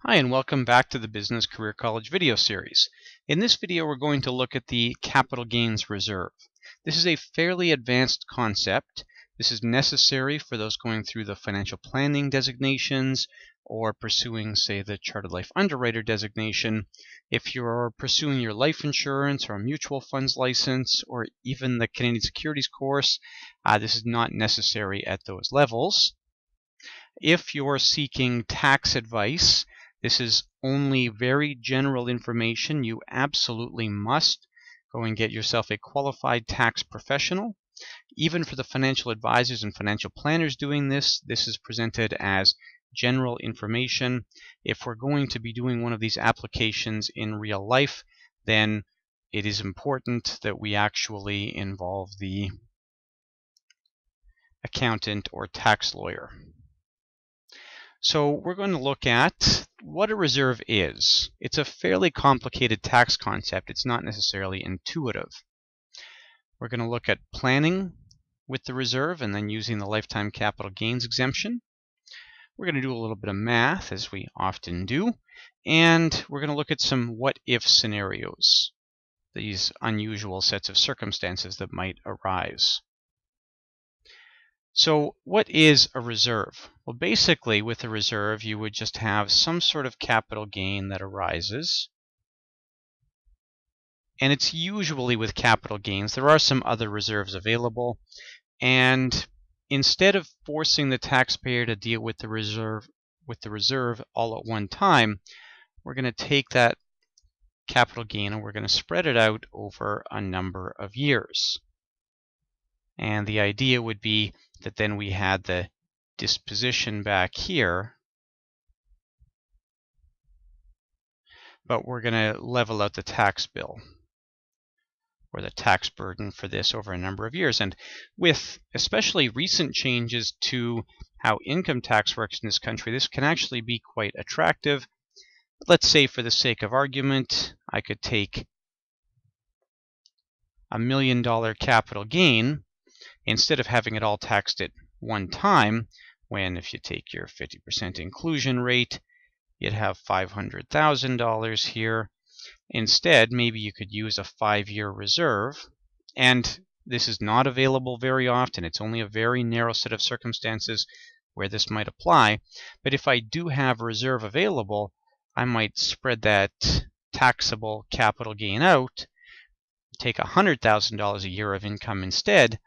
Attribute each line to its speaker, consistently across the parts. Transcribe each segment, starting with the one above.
Speaker 1: Hi and welcome back to the Business Career College video series. In this video we're going to look at the capital gains reserve. This is a fairly advanced concept. This is necessary for those going through the financial planning designations or pursuing say the chartered life underwriter designation. If you're pursuing your life insurance or mutual funds license or even the Canadian Securities course, uh, this is not necessary at those levels. If you're seeking tax advice, this is only very general information. You absolutely must go and get yourself a qualified tax professional. Even for the financial advisors and financial planners doing this, this is presented as general information. If we're going to be doing one of these applications in real life, then it is important that we actually involve the accountant or tax lawyer. So we're going to look at what a reserve is. It's a fairly complicated tax concept. It's not necessarily intuitive. We're going to look at planning with the reserve and then using the lifetime capital gains exemption. We're going to do a little bit of math, as we often do, and we're going to look at some what-if scenarios, these unusual sets of circumstances that might arise. So what is a reserve? Well, basically with a reserve, you would just have some sort of capital gain that arises. And it's usually with capital gains. There are some other reserves available. And instead of forcing the taxpayer to deal with the reserve with the reserve all at one time, we're going to take that capital gain and we're going to spread it out over a number of years. And the idea would be that then we had the disposition back here. But we're going to level out the tax bill or the tax burden for this over a number of years. And with especially recent changes to how income tax works in this country, this can actually be quite attractive. Let's say for the sake of argument, I could take a million dollar capital gain instead of having it all taxed at one time, when if you take your 50% inclusion rate, you'd have $500,000 here. Instead, maybe you could use a five-year reserve, and this is not available very often. It's only a very narrow set of circumstances where this might apply. But if I do have reserve available, I might spread that taxable capital gain out, take $100,000 a year of income instead,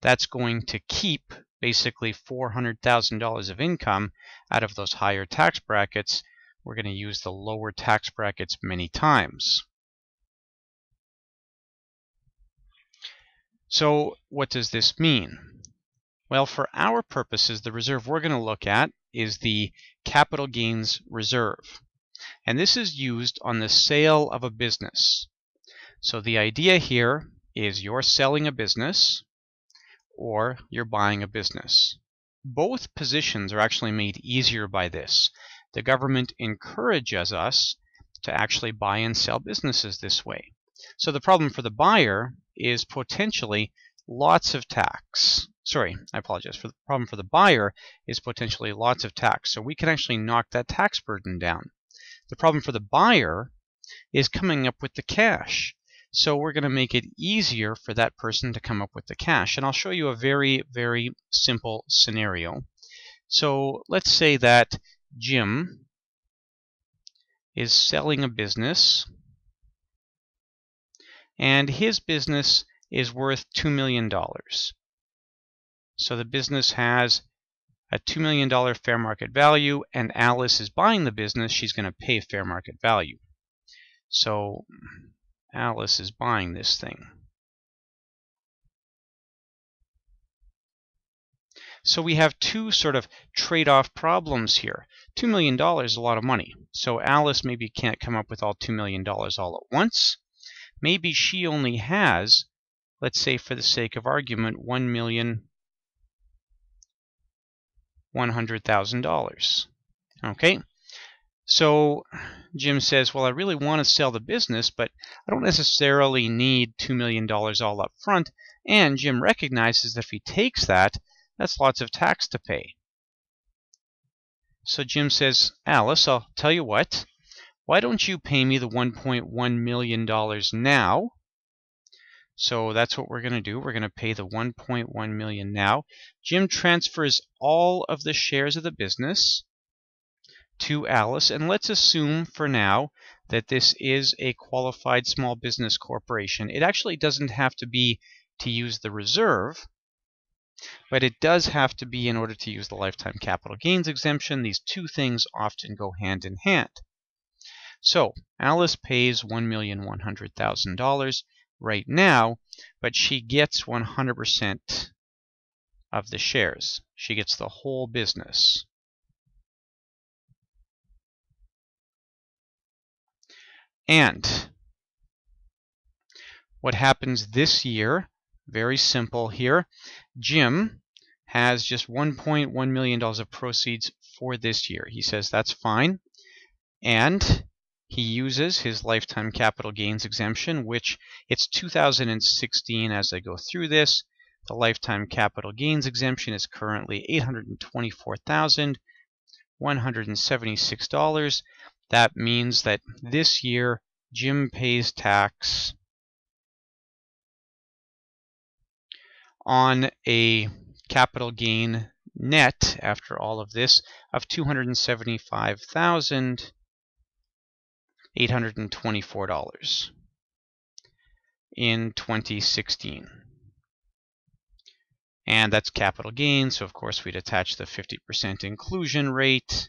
Speaker 1: that's going to keep basically $400,000 of income out of those higher tax brackets. We're going to use the lower tax brackets many times. So what does this mean? Well, for our purposes, the reserve we're going to look at is the capital gains reserve. And this is used on the sale of a business. So the idea here is you're selling a business or you're buying a business. Both positions are actually made easier by this. The government encourages us to actually buy and sell businesses this way. So the problem for the buyer is potentially lots of tax. Sorry, I apologize. For the problem for the buyer is potentially lots of tax. So we can actually knock that tax burden down. The problem for the buyer is coming up with the cash. So we're going to make it easier for that person to come up with the cash. And I'll show you a very, very simple scenario. So let's say that Jim is selling a business and his business is worth $2 million. So the business has a $2 million fair market value and Alice is buying the business. She's going to pay fair market value. So Alice is buying this thing. So we have two sort of trade-off problems here. $2 million is a lot of money. So Alice maybe can't come up with all $2 million all at once. Maybe she only has, let's say for the sake of argument, $1,100,000. Okay, so Jim says, well, I really want to sell the business, but I don't necessarily need $2 million all up front. And Jim recognizes that if he takes that, that's lots of tax to pay. So Jim says, Alice, I'll tell you what, why don't you pay me the $1.1 million now? So that's what we're going to do. We're going to pay the 1.1 million now. Jim transfers all of the shares of the business to Alice, and let's assume for now that this is a qualified small business corporation. It actually doesn't have to be to use the reserve, but it does have to be in order to use the lifetime capital gains exemption. These two things often go hand in hand. So Alice pays $1,100,000 right now, but she gets 100% of the shares. She gets the whole business. And what happens this year, very simple here, Jim has just $1.1 million of proceeds for this year. He says that's fine. And he uses his lifetime capital gains exemption, which it's 2016 as I go through this. The lifetime capital gains exemption is currently $824,176. That means that this year Jim pays tax on a capital gain net after all of this of 275,824 dollars in 2016 and that's capital gain so of course we'd attach the 50% inclusion rate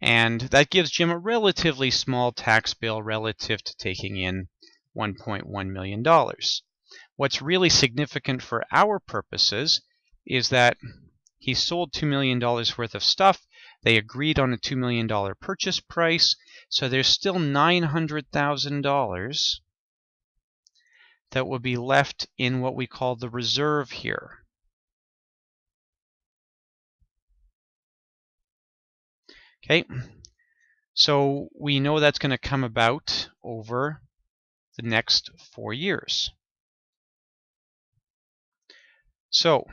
Speaker 1: and that gives Jim a relatively small tax bill relative to taking in $1.1 million. What's really significant for our purposes is that he sold $2 million worth of stuff. They agreed on a $2 million purchase price, so there's still $900,000 that will be left in what we call the reserve here. Okay, so we know that's going to come about over the next four years. So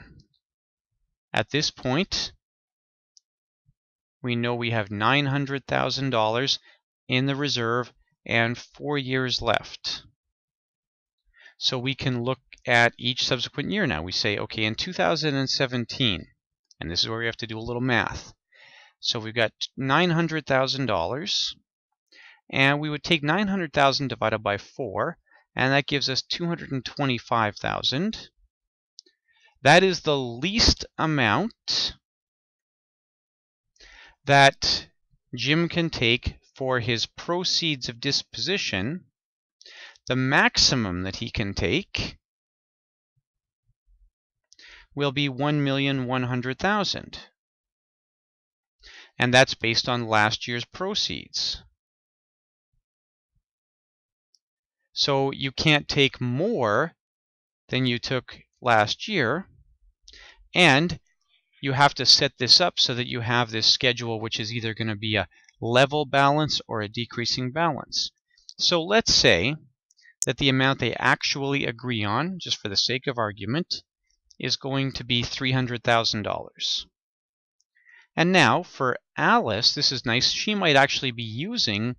Speaker 1: at this point, we know we have $900,000 in the reserve and four years left. So we can look at each subsequent year now. We say, okay, in 2017, and this is where we have to do a little math. So we've got $900,000 and we would take 900,000 divided by 4 and that gives us 225,000. That is the least amount that Jim can take for his proceeds of disposition. The maximum that he can take will be 1,100,000 and that's based on last year's proceeds. So you can't take more than you took last year, and you have to set this up so that you have this schedule which is either going to be a level balance or a decreasing balance. So let's say that the amount they actually agree on, just for the sake of argument, is going to be $300,000. And now for Alice, this is nice. She might actually be using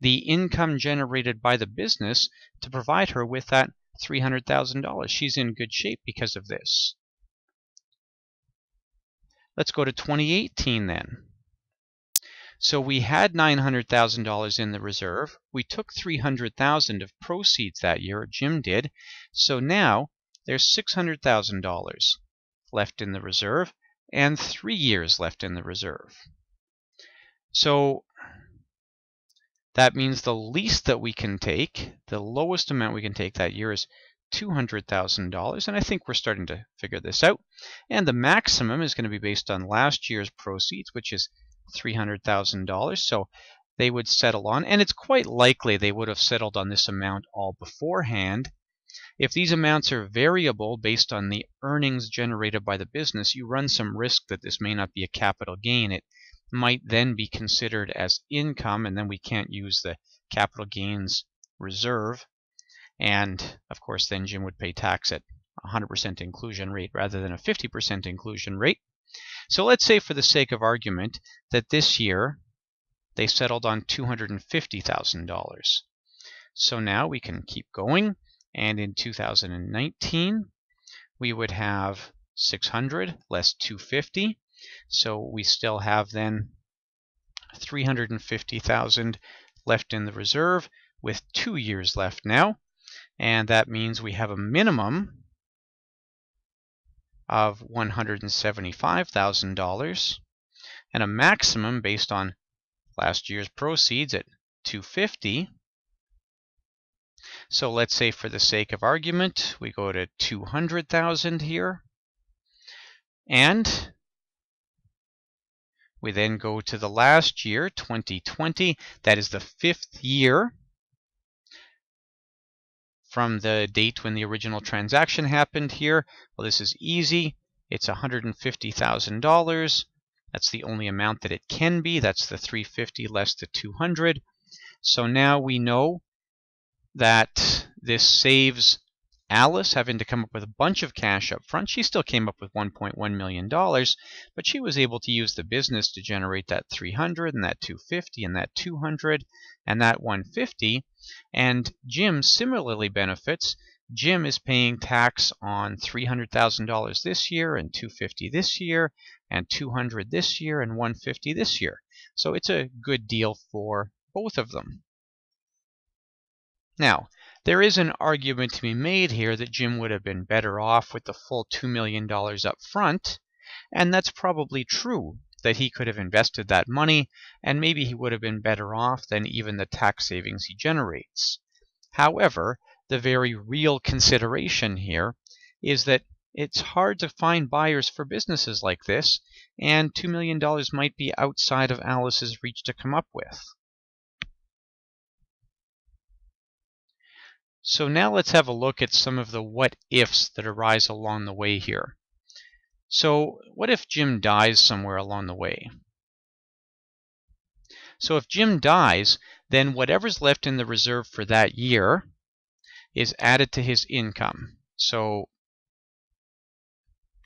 Speaker 1: the income generated by the business to provide her with that $300,000. She's in good shape because of this. Let's go to 2018 then. So we had $900,000 in the reserve. We took 300,000 of proceeds that year, Jim did. So now there's $600,000 left in the reserve and three years left in the reserve. So that means the least that we can take, the lowest amount we can take that year is $200,000, and I think we're starting to figure this out. And the maximum is going to be based on last year's proceeds, which is $300,000. So they would settle on, and it's quite likely they would have settled on this amount all beforehand if these amounts are variable based on the earnings generated by the business, you run some risk that this may not be a capital gain. It might then be considered as income, and then we can't use the capital gains reserve. And of course, then Jim would pay tax at 100% inclusion rate rather than a 50% inclusion rate. So let's say for the sake of argument that this year they settled on $250,000. So now we can keep going and in 2019 we would have 600 less 250 so we still have then 350,000 left in the reserve with two years left now. And that means we have a minimum of $175,000 and a maximum based on last year's proceeds at 250 so let's say for the sake of argument we go to 200,000 here and we then go to the last year 2020 that is the fifth year from the date when the original transaction happened here. Well, this is easy. It's $150,000. That's the only amount that it can be. That's the 350 less the 200. So now we know that this saves Alice having to come up with a bunch of cash up front. She still came up with $1.1 million, but she was able to use the business to generate that 300 and that 250 and that 200 and that 150. And Jim similarly benefits. Jim is paying tax on $300,000 this year and 250 this year and 200 this year and 150 this year. So it's a good deal for both of them. Now, there is an argument to be made here that Jim would have been better off with the full $2 million up front, and that's probably true that he could have invested that money, and maybe he would have been better off than even the tax savings he generates. However, the very real consideration here is that it's hard to find buyers for businesses like this, and $2 million might be outside of Alice's reach to come up with. So now let's have a look at some of the what ifs that arise along the way here. So what if Jim dies somewhere along the way? So if Jim dies, then whatever's left in the reserve for that year is added to his income. So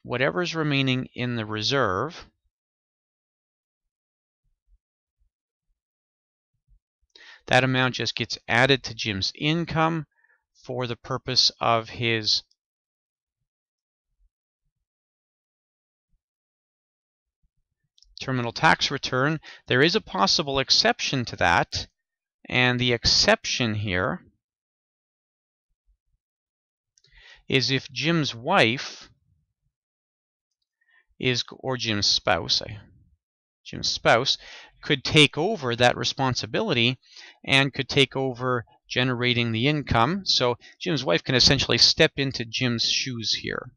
Speaker 1: whatever's remaining in the reserve that amount just gets added to Jim's income for the purpose of his terminal tax return. There is a possible exception to that, and the exception here is if Jim's wife is, or Jim's spouse, Jim's spouse, could take over that responsibility and could take over generating the income. So Jim's wife can essentially step into Jim's shoes here.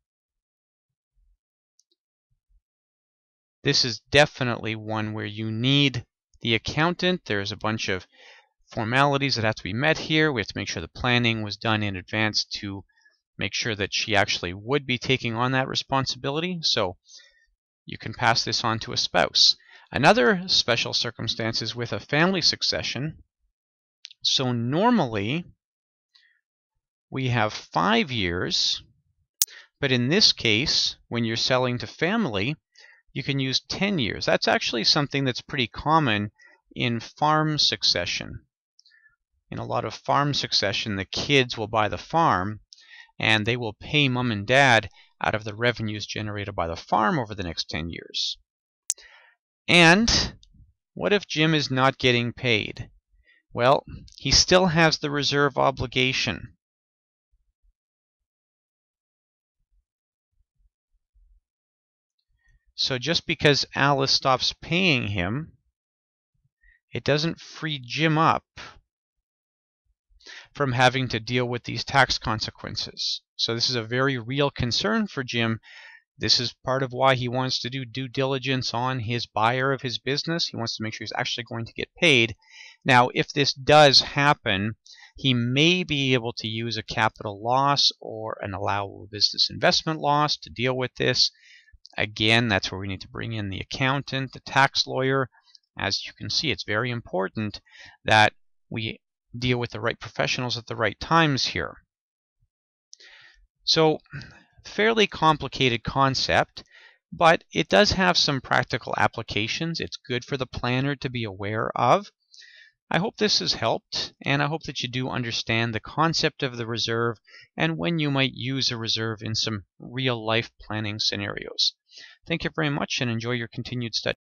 Speaker 1: This is definitely one where you need the accountant. There's a bunch of formalities that have to be met here. We have to make sure the planning was done in advance to make sure that she actually would be taking on that responsibility. So you can pass this on to a spouse. Another special circumstance is with a family succession. So normally we have five years, but in this case, when you're selling to family, you can use 10 years. That's actually something that's pretty common in farm succession. In a lot of farm succession, the kids will buy the farm and they will pay mom and dad out of the revenues generated by the farm over the next 10 years. And what if Jim is not getting paid? Well, he still has the reserve obligation. So just because Alice stops paying him, it doesn't free Jim up from having to deal with these tax consequences. So this is a very real concern for Jim this is part of why he wants to do due diligence on his buyer of his business. He wants to make sure he's actually going to get paid. Now, if this does happen, he may be able to use a capital loss or an allowable business investment loss to deal with this. Again, that's where we need to bring in the accountant, the tax lawyer. As you can see, it's very important that we deal with the right professionals at the right times here. So fairly complicated concept. but it does have some practical applications. It's good for the planner to be aware of. I hope this has helped, and I hope that you do understand the concept of the reserve and when you might use a reserve in some real life planning scenarios. Thank you very much and enjoy your continued study.